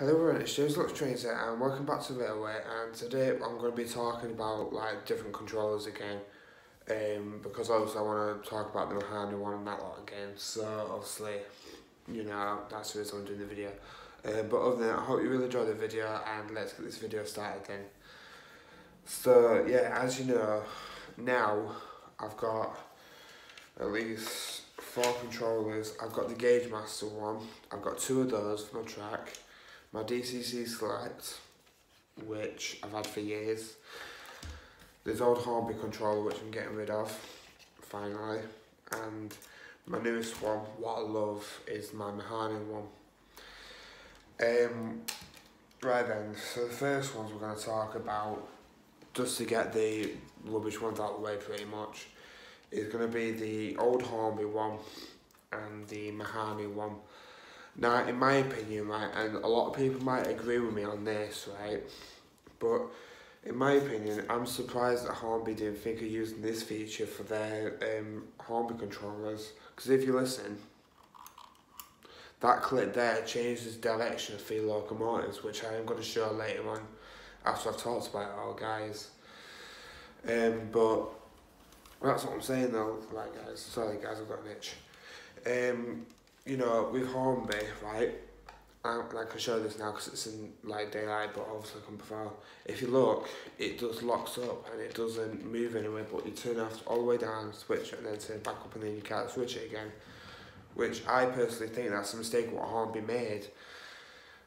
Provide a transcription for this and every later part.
Hello everyone, it's James Lux Trainset and welcome back to Railway. And today I'm going to be talking about like different controllers again um, because obviously I want to talk about the Mahani one and that lot again. So obviously you know that's the reason I'm doing the video. Uh, but other than that I hope you really enjoy the video and let's get this video started then. So yeah as you know now I've got at least four controllers. I've got the Gauge Master one. I've got two of those for my track my DCC Select, which I've had for years. This old Hornby controller, which I'm getting rid of, finally. And my newest one, what I love, is my Mahani one. Um, right then, so the first ones we're going to talk about, just to get the rubbish ones out of the way pretty much, is going to be the old Hornby one and the Mahani one. Now, in my opinion, right, and a lot of people might agree with me on this, right, but in my opinion, I'm surprised that Hornby didn't think of using this feature for their um, Hornby controllers. Because if you listen, that clip there changes the direction of three locomotives, which I am going to show later on after I've talked about it all, guys. Um, but that's what I'm saying though, like guys, sorry guys, I've got an itch. Um, you know, with Hornby, right, I, I can show this now because it's in like daylight, but obviously can prefer. If you look, it does locks up and it doesn't move anywhere, but you turn off all the way down, switch it, and then turn back up, and then you can't switch it again. Which I personally think that's a mistake what Hornby made.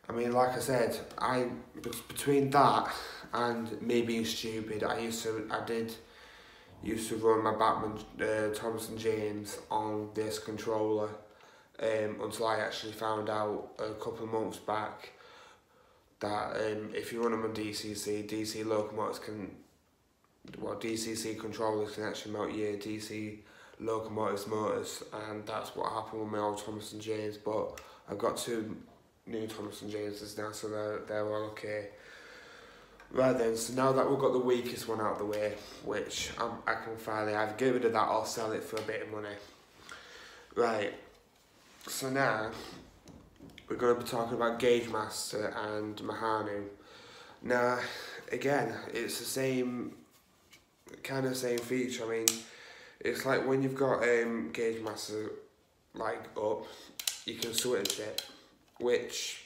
I mean, like I said, I between that and me being stupid, I used to, I did used to run my Bachmann uh, Thomas and James on this controller um, until I actually found out a couple of months back that um, if you run them on DCC, DC locomotives can, well, DCC controllers can actually mount your DC locomotives motors, and that's what happened with my old Thomas and James. But I've got two new Thomas and Jameses now, so they're they're all okay. Right then, so now that we've got the weakest one out of the way, which I'm, I can finally either get rid of that or sell it for a bit of money. Right, so now we're going to be talking about Gauge Master and Mahani. Now, again, it's the same kind of same feature. I mean, it's like when you've got um, Gauge Master like up, you can switch it, which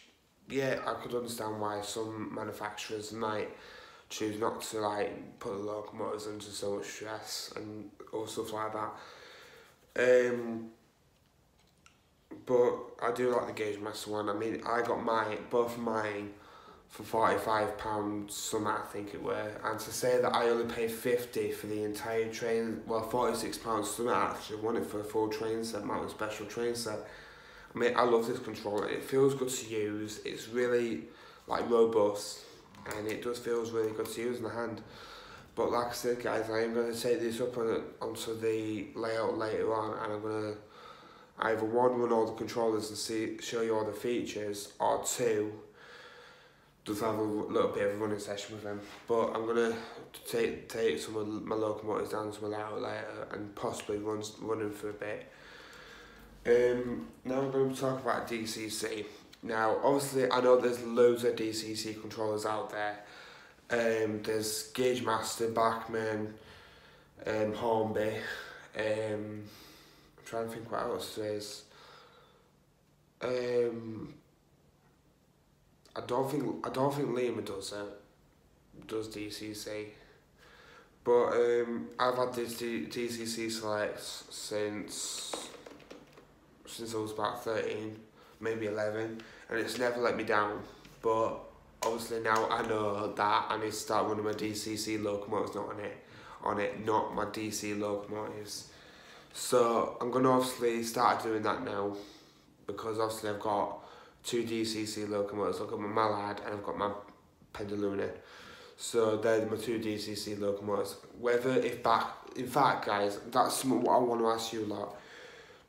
yeah, I could understand why some manufacturers might choose not to like put the locomotives under so much stress and all stuff like that. Um, but I do like the Gauge Master one. I mean, I got mine, both mine, for £45 some I think it were. And to say that I only paid 50 for the entire train, well, £46 some I actually it for a full train set, mountain special train set. I mean, I love this controller. It feels good to use. It's really, like, robust. And it does feels really good to use in the hand. But like I said, guys, I am going to take this up on, onto the layout later on. And I'm going to either one, run all the controllers and see show you all the features, or two, just have a little bit of a running session with them. But I'm gonna take take some of my locomotives down to layout later and possibly run running for a bit. Um, now I'm going to talk about DCC. Now, obviously, I know there's loads of DCC controllers out there. Um, there's Gauge Master, Bachmann, um, Hornby, um, trying to think what else is. Um, I don't think I don't think Liam does it. Does DCC? But um, I've had this DCC selects since since I was about thirteen, maybe eleven, and it's never let me down. But obviously now I know that I need to start running my DCC locomotives not on it, on it, not my DC locomotives. So I'm going to obviously start doing that now because obviously I've got two DCC locomotives. I've got my Mallard and I've got my Pendolino. So they're my two DCC locomotives. Whether if back, in fact guys, that's what I want to ask you a lot.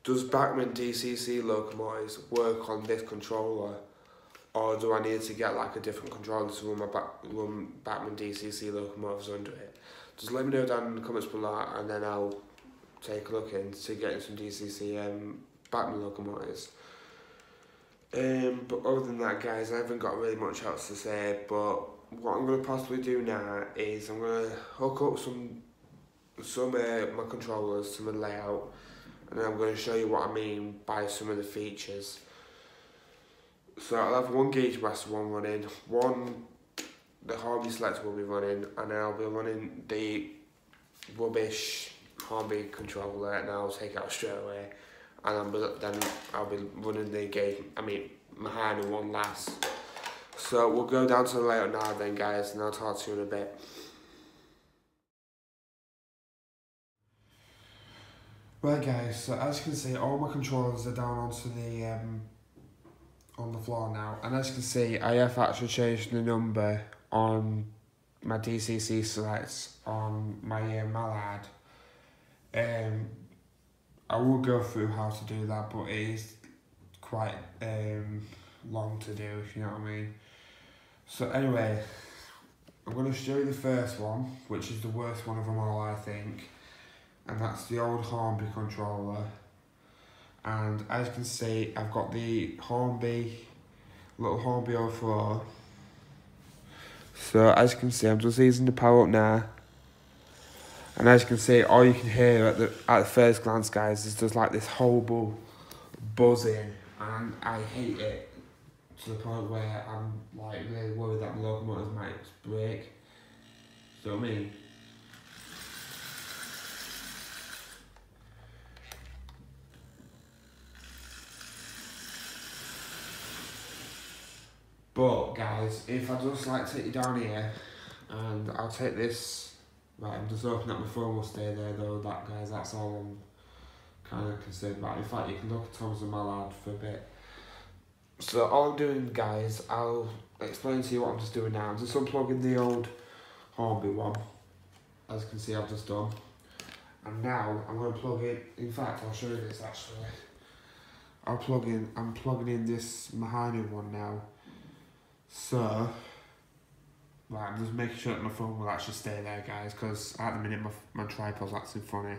Does Bachmann DCC locomotives work on this controller? Or do I need to get like a different controller to run my back, run Bachmann DCC locomotives under it? Just let me know down in the comments below and then I'll take a look into getting some DCC um, Bachmann locomotives. Um, but other than that, guys, I haven't got really much else to say. But what I'm gonna possibly do now is I'm gonna hook up some some uh, my controllers to the layout, and then I'm gonna show you what I mean by some of the features. So I'll have one Gauge Master one running, one the Hornby Selector will be running, and then I'll be running the rubbish Hornby controller, and I'll take out straight away and I'll then I'll be running the game, I mean, Mahana one last. So we'll go down to the layout now then guys, and I'll talk to you in a bit. Right guys, so as you can see, all my controllers are down onto the, um, on the floor now. And as you can see, I have actually changed the number on my DCC selects on my uh, Mallard. Um, I will go through how to do that, but it is quite um, long to do, if you know what I mean. So anyway, I'm going to show you the first one, which is the worst one of them all, I think. And that's the old Hornby controller. And as you can see, I've got the Hornby, little Hornby 04. So as you can see, I'm just using the power up now. And as you can see, all you can hear at the at the first glance, guys, is just like this horrible buzzing, and I hate it to the point where I'm like really worried that my locomotives might break. So I mean. But guys, if I just like take you down here, and I'll take this Right, I'm just hoping that my phone will stay there though, that guys, that's all I'm kind of concerned about. In fact, you can look at Thomas and Mallard for a bit. So all I'm doing, guys, I'll explain to you what I'm just doing now. I'm just unplugging the old Hornby one, as you can see I've just done. And now I'm going to plug in, in fact I'll show you this actually. I'll plug in, I'm plugging in this Mahoney one now. So, Right, I'm just making sure that my phone will actually stay there, guys, because at the minute my, my tripod's acting funny.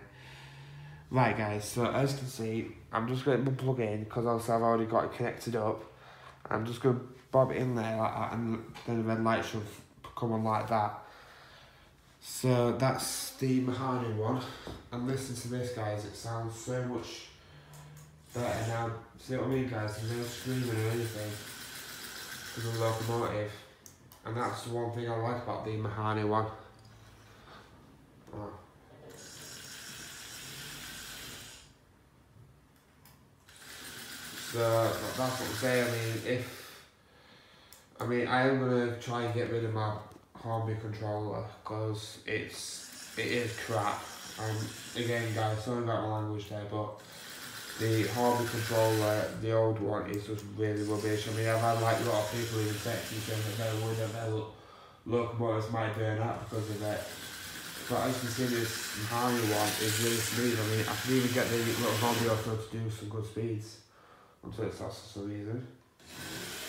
Right, guys, so as you can see, I'm just going to plug in, because obviously I've already got it connected up. I'm just going to bob it in there like that, and then the red light should come on like that. So that's the Mahoney one. And listen to this, guys, it sounds so much better now. See what I mean, guys? There's no screaming or anything. There's a locomotive. And that's the one thing I like about the Mahani one. So that's what I'm saying. I mean, if I mean, I am gonna try and get rid of my Hornby controller because it's it is crap. And again, guys, sorry about my language there, but the Hornby controller, the old one, is just really rubbish. I mean, I've had like a lot of people text me saying that they're worried that their locomotives might burn out because of it. But as you can see, this Harley one is really smooth. I mean, I can even get the little Hornby also to do some good speeds until it stops for some reason.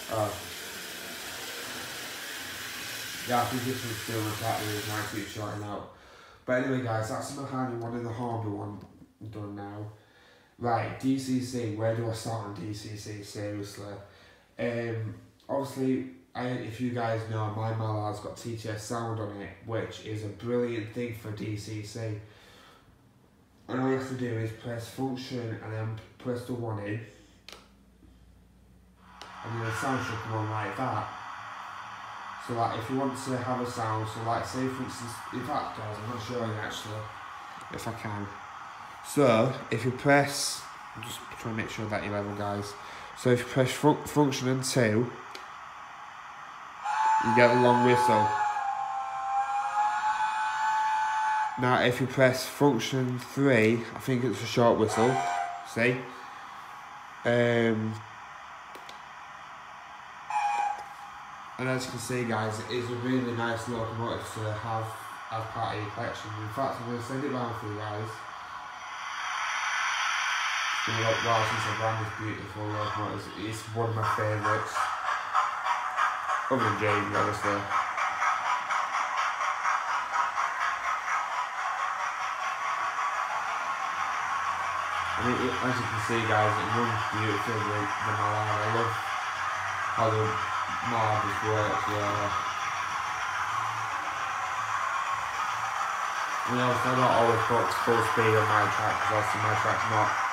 Uh, yeah, I think this one's still exactly as nice to shorting out. But anyway, guys, that's the Harley one and the Hornby one done now. Right, DCC, where do I start on DCC, seriously? Um, obviously, I, if you guys know, my Mallard's got TTS sound on it, which is a brilliant thing for DCC. And all you have to do is press function and then press the one in. And then the sound should come on like that. So like if you want to have a sound, so like say for instance, in fact guys, I'm going to show you actually, if I can. So, if you press, I'm just trying to make sure that you level, guys. So, if you press fun function and 2, you get a long whistle. Now, if you press function 3, I think it's a short whistle. See? Um, and as you can see, guys, it is a really nice locomotive to have as part of your collection. In fact, I'm going to send it round for you guys. The Washington brand is beautiful, locomotive. It's one of my favourites. Other than James, obviously. I mean, it, as you can see, guys, it runs beautifully. The, Mallard. I love how the marbles works, yeah. I mean, obviously, I'm not always full speed on my track because obviously my track's not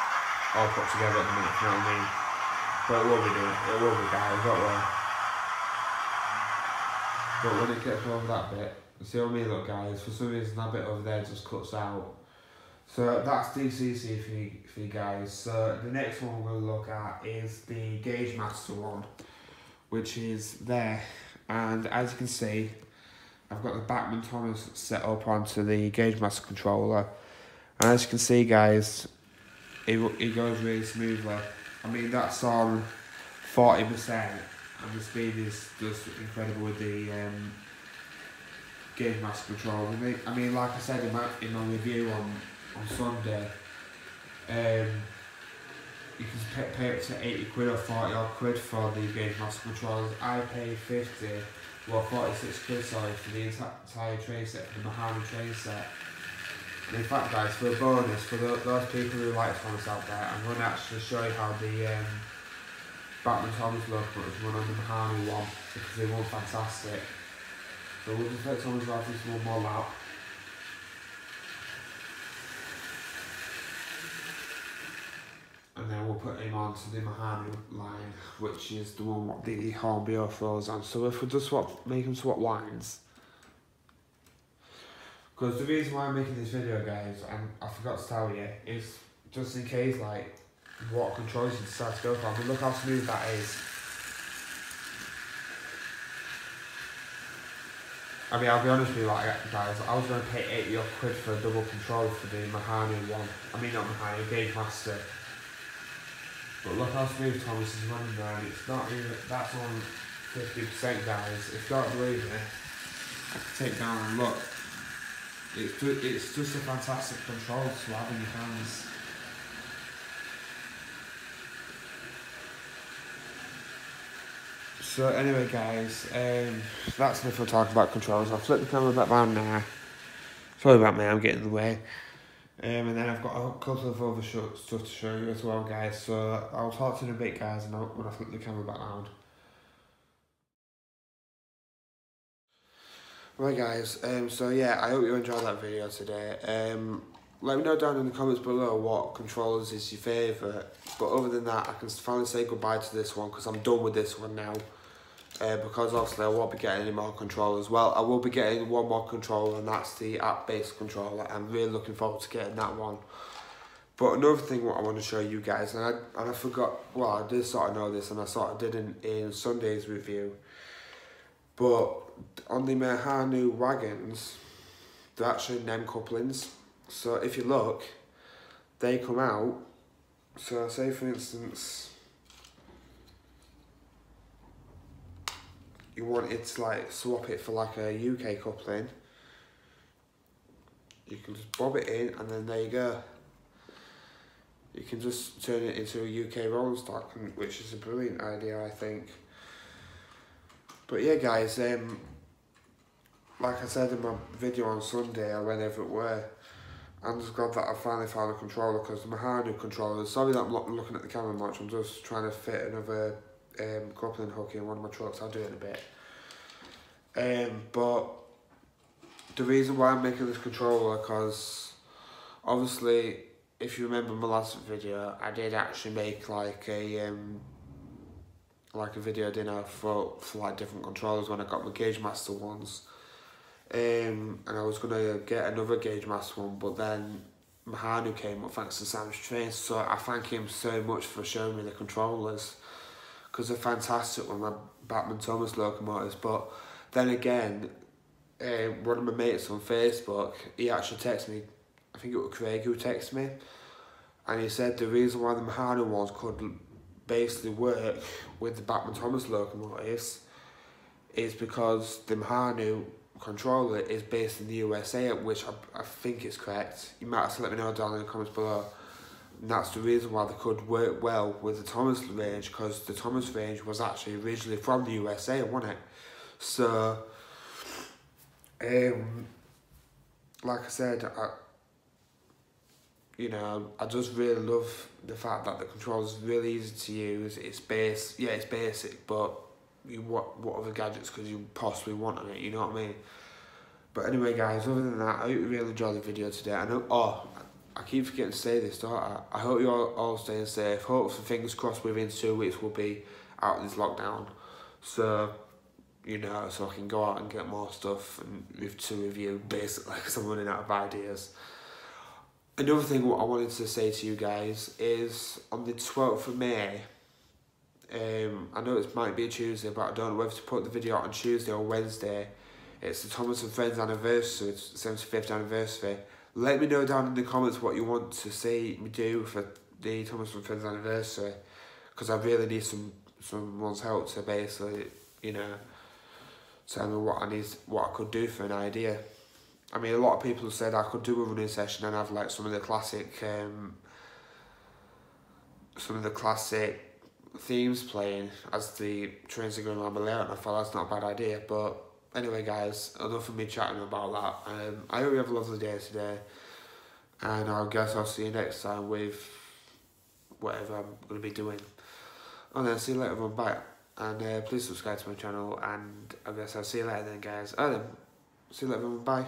all put together at the minute, you know what I mean? But it will be doing, it will be guys, don't worry. But when it gets over that bit, see what I mean, look guys, for some reason that bit over there just cuts out. So that's DCC for you, for you guys. So the next one we're going to look at is the Gauge Master one, which is there. And as you can see, I've got the Bachmann Thomas set up onto the Gauge Master controller. And as you can see guys, it, it goes really smoothly. I mean that's on 40% and the speed is just incredible with the um, Gauge Master controller. I mean, I mean like I said in my, in my review on, on Sunday, um, you can pay, pay up to 80 quid or 40 odd quid for the Gauge Master controllers. I paid 50 well, 46 quid, sorry, for the entire train set, for the Mahani train set. In fact, guys, for a bonus, for the, those people who like Thomas out there, I'm going to actually show you how the um, Bachmann Thomas locomotives run on the Mahani one, because they run fantastic. So we'll just let Thomas have this one more lap. and then we'll put him onto the Mahani line, which is the one what the Hornby throws on. So if we just swap, make him swap lines, because the reason why I'm making this video, guys, and I forgot to tell you, is just in case, like, what controls you decide to go for. I mean, look how smooth that is. I mean, I'll be honest with you, like, guys, I was going to pay 80 odd quid for a double control for the Mahani one. I mean, not Mahani, Gauge Master. But look how smooth Thomas is running and it's not even, that's on 50% guys. If you don't believe me, take down and look. It's, it's just a fantastic control to have in your hands. So anyway guys, um, that's enough for talking about controls. I'll flip the camera back round now. Sorry about me, I'm getting in the way. Um, and then I've got a couple of other stuff to show you as well, guys. So I'll talk to you in a bit, guys, and I'll, when I flip the camera back around. Right, guys. Um, so yeah, I hope you enjoyed that video today. Um, let me know down in the comments below what controllers is your favourite. But other than that, I can finally say goodbye to this one because I'm done with this one now uh, because obviously I won't be getting any more controllers. Well, I will be getting one more controller and that's the app-based controller. I'm really looking forward to getting that one. But another thing what I want to show you guys, and I, and I forgot, well I did sort of know this and I sort of did in, in Sunday's review, but on the Mahani wagons, they're actually NEM couplings. So if you look, they come out, so say for instance, you wanted to like swap it for like a UK coupling, you can just bob it in and then there you go. You can just turn it into a UK rolling stock, which is a brilliant idea, I think. But yeah, guys, um, like I said in my video on Sunday, or whenever it were, I'm just glad that I finally found a controller because the Mahani controller, sorry that I'm not looking at the camera much, I'm just trying to fit another um, coupling hook in one of my trucks. I'll do it in a bit. Um, but the reason why I'm making this controller because obviously if you remember my last video I did actually make like a um, like a video dinner for, for like different controllers when I got my Gauge Master ones um, and I was to get another Gauge Master one but then Mahani came up thanks to Sam's Train so I thank him so much for showing me the controllers because they're fantastic with my Bachmann Thomas locomotives. But then again, uh, one of my mates on Facebook, he actually texted me, I think it was Craig who texted me, and he said the reason why the Mahani ones could basically work with the Bachmann Thomas locomotives is because the Mahani controller is based in the USA, which I, I think is correct. You might have to let me know down in the comments below. And that's the reason why they could work well with the Thomas range because the Thomas range was actually originally from the USA, wasn't it? So, um, like I said, I, you know, I just really love the fact that the controls really easy to use. It's base, yeah, it's basic, but you what what other gadgets could you possibly want on it? You know what I mean? But anyway, guys, other than that, I hope you really enjoyed the video today. I know. Oh, I keep forgetting to say this, don't I? I hope you all staying safe. Hopefully, fingers crossed, within two weeks we'll be out of this lockdown. So, you know, so I can go out and get more stuff and with to review basically because I'm running out of ideas. Another thing what I wanted to say to you guys is on the 12th of May, um, I know it might be a Tuesday, but I don't know whether to put the video out on Tuesday or Wednesday. It's the Thomas and Friends anniversary, it's 75th anniversary. Let me know down in the comments what you want to see me do for the Thomas and Friends anniversary, because I really need some someone's help to basically, you know, tell me what I need, what I could do for an idea. I mean, a lot of people said I could do a running session and have like some of the classic, um, some of the classic themes playing as the trains are going around the layout. And I thought that's not a bad idea. But anyway, guys, enough of me chatting about that. Um, I hope you have a lovely day today, and I guess I'll see you next time with whatever I'm going to be doing. And then see you later, everyone. Bye. And uh, please subscribe to my channel, and I guess I'll see you later then, guys. And then, see you later, everyone. Bye.